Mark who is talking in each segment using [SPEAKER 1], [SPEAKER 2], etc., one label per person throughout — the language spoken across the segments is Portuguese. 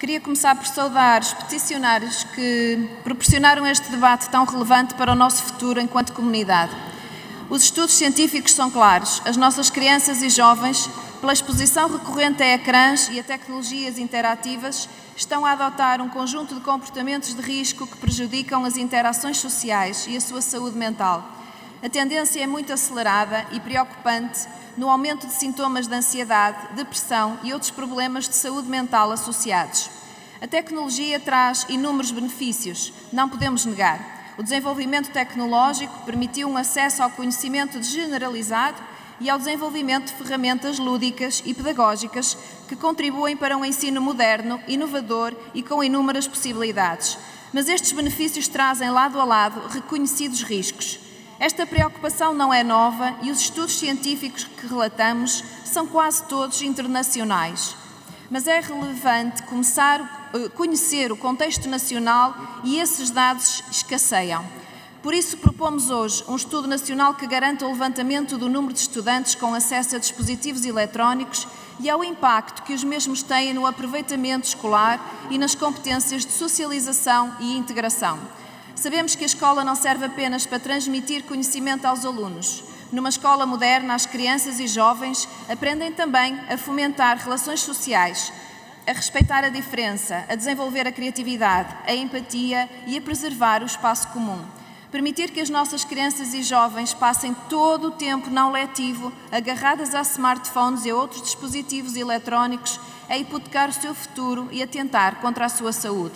[SPEAKER 1] Queria começar por saudar os peticionários que proporcionaram este debate tão relevante para o nosso futuro enquanto comunidade. Os estudos científicos são claros. As nossas crianças e jovens, pela exposição recorrente a ecrãs e a tecnologias interativas, estão a adotar um conjunto de comportamentos de risco que prejudicam as interações sociais e a sua saúde mental. A tendência é muito acelerada e preocupante no aumento de sintomas de ansiedade, depressão e outros problemas de saúde mental associados. A tecnologia traz inúmeros benefícios, não podemos negar. O desenvolvimento tecnológico permitiu um acesso ao conhecimento generalizado e ao desenvolvimento de ferramentas lúdicas e pedagógicas que contribuem para um ensino moderno, inovador e com inúmeras possibilidades. Mas estes benefícios trazem lado a lado reconhecidos riscos. Esta preocupação não é nova e os estudos científicos que relatamos são quase todos internacionais. Mas é relevante começar a conhecer o contexto nacional e esses dados escasseiam. Por isso, propomos hoje um estudo nacional que garanta o levantamento do número de estudantes com acesso a dispositivos eletrónicos e ao impacto que os mesmos têm no aproveitamento escolar e nas competências de socialização e integração. Sabemos que a escola não serve apenas para transmitir conhecimento aos alunos. Numa escola moderna, as crianças e jovens aprendem também a fomentar relações sociais, a respeitar a diferença, a desenvolver a criatividade, a empatia e a preservar o espaço comum. Permitir que as nossas crianças e jovens passem todo o tempo não letivo agarradas a smartphones e a outros dispositivos eletrónicos é hipotecar o seu futuro e atentar contra a sua saúde.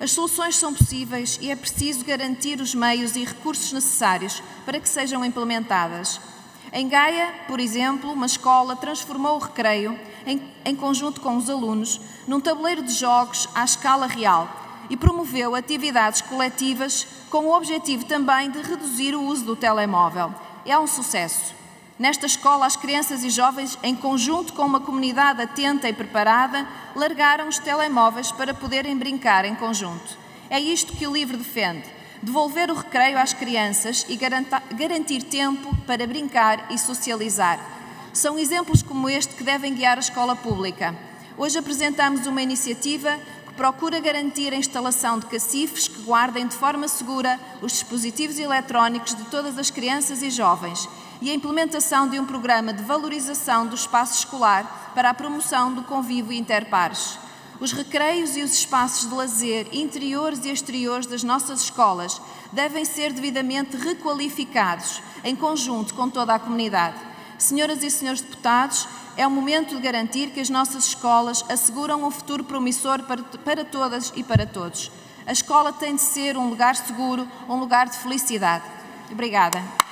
[SPEAKER 1] As soluções são possíveis e é preciso garantir os meios e recursos necessários para que sejam implementadas. Em Gaia, por exemplo, uma escola transformou o recreio, em, em conjunto com os alunos, num tabuleiro de jogos à escala real e promoveu atividades coletivas com o objetivo também de reduzir o uso do telemóvel. É um sucesso. Nesta escola, as crianças e jovens, em conjunto com uma comunidade atenta e preparada, largaram os telemóveis para poderem brincar em conjunto. É isto que o livro defende: devolver o recreio às crianças e garantir tempo para brincar e socializar. São exemplos como este que devem guiar a escola pública. Hoje apresentamos uma iniciativa procura garantir a instalação de cacifes que guardem de forma segura os dispositivos eletrónicos de todas as crianças e jovens e a implementação de um programa de valorização do espaço escolar para a promoção do convívio interpares. Os recreios e os espaços de lazer interiores e exteriores das nossas escolas devem ser devidamente requalificados em conjunto com toda a comunidade. Senhoras e senhores deputados, é o momento de garantir que as nossas escolas asseguram um futuro promissor para, para todas e para todos. A escola tem de ser um lugar seguro, um lugar de felicidade. Obrigada.